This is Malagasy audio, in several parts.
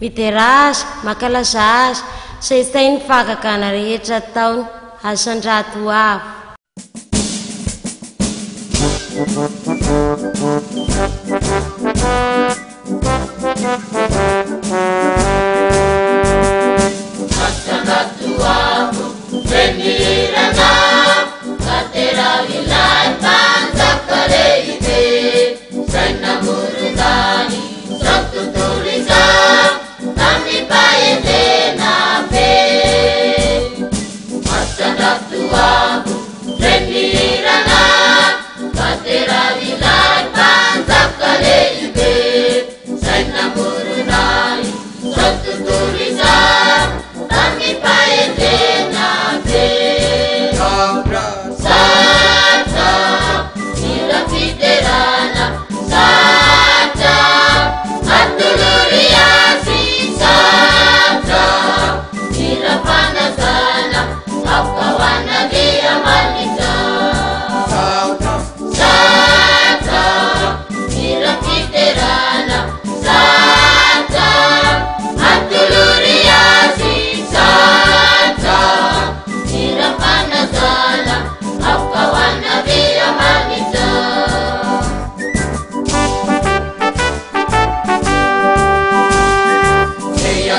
mitera za makalaza za saysay ny fakakana rehetra taony asandraty ho avy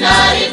Minari